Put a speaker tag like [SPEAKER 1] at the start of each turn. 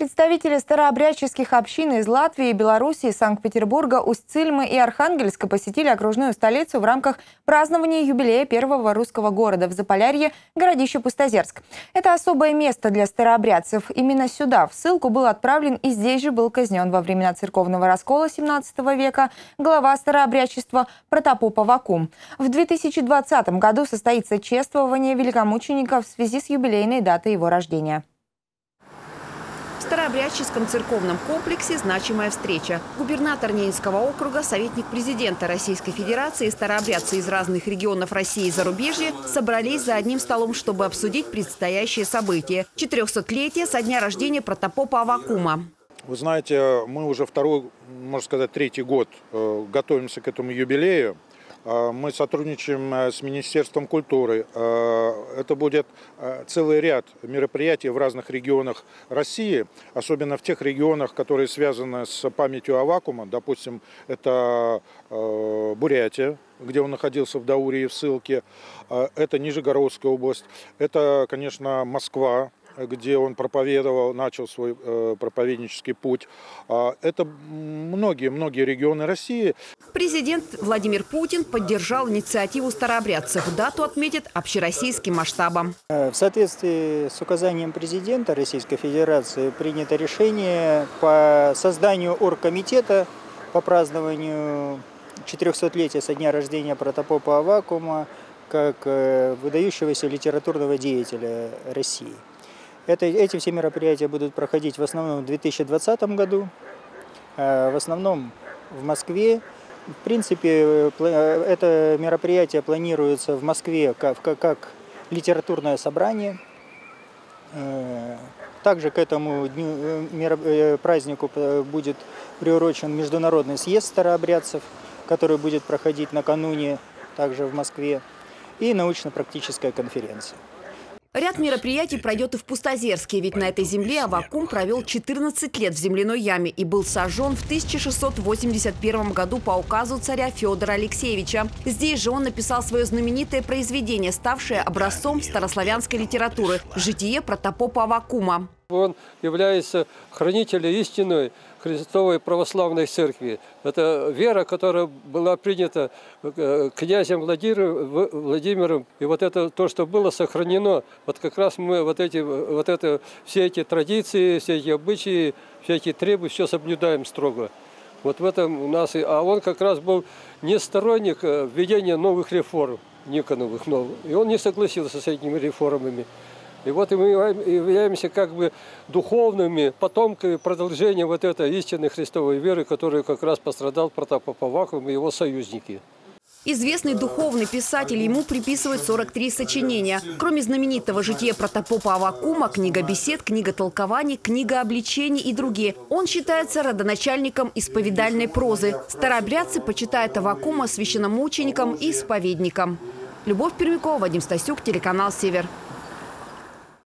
[SPEAKER 1] Представители старообрядческих общин из Латвии, Белоруссии, Санкт-Петербурга, Усть-Цильмы и Архангельска посетили окружную столицу в рамках празднования юбилея первого русского города в Заполярье, городище Пустозерск. Это особое место для старообрядцев. Именно сюда в ссылку был отправлен и здесь же был казнен во времена церковного раскола 17 века глава старообрядчества Протопоп Авакум. В 2020 году состоится чествование великомученика в связи с юбилейной датой его рождения.
[SPEAKER 2] Старообрядческом церковном комплексе значимая встреча. Губернатор Ненецкого округа, советник президента Российской Федерации и старообрядцы из разных регионов России и зарубежья собрались за одним столом, чтобы обсудить предстоящее событие – 400-летие со дня рождения протопопа Авакума.
[SPEAKER 3] Вы знаете, мы уже второй, можно сказать, третий год э, готовимся к этому юбилею. А, мы сотрудничаем э, с Министерством культуры. А, это будет э, целый ряд мероприятий в разных регионах России, особенно в тех регионах, которые связаны с памятью о вакууме. Допустим, это э, Бурятия, где он находился в Даурии в ссылке. Это Нижегородская область. Это, конечно, Москва, где он проповедовал, начал свой э, проповеднический путь. Э, это многие-многие регионы России.
[SPEAKER 2] Президент Владимир Путин поддержал инициативу старообрядцев. Дату отметит общероссийским масштабом.
[SPEAKER 4] Э, в соответствии с указанием президента Российской Федерации принято решение по созданию оргкомитета по празднованию 400-летия со дня рождения протопопа Авакума как э, выдающегося литературного деятеля России. Это, эти все мероприятия будут проходить в основном в 2020 году, э, в основном в Москве. В принципе, э, это мероприятие планируется в Москве как, как, литературное собрание. Э, также к этому дню, празднику будет приурочен международный съезд старообрядцев, который будет проходить накануне также в Москве, и научно-практическая конференция.
[SPEAKER 2] Ряд мероприятий пройдет и в Пустозерске, ведь на этой земле Авакум провел 14 лет в земляной яме и был сожжен в 1681 году по указу царя Федора Алексеевича. Здесь же он написал свое знаменитое произведение, ставшее образцом старославянской литературы – «Житие протопопа Авакума».
[SPEAKER 5] Он является хранителем истины Христовой Православной Церкви. Это вера, которая была принята э, князем Владимиром. И вот это то, что было сохранено, вот как раз мы вот эти, вот это, все эти традиции, все эти обычаи, все эти требования, все соблюдаем строго. Вот в этом у нас, а он как раз был не сторонник э, введения новых реформ, Никоновых новых. И он не согласился с этими реформами. И вот мы являемся как бы духовными потомками продолжения вот этой истинной Христовой веры, которую как раз пострадал протопоп Авакум и его союзники.
[SPEAKER 2] Известный духовный писатель ему приписывает 43 сочинения. Кроме знаменитого жития протопопа Авакума, книга бесед, книга толкований, книга обличений и другие. Он считается родоначальником исповедальной прозы. Старообрядцы почитают Авакума священномучеником и исповедником. Любовь Пермякова, Вадим Стасюк, телеканал «Север».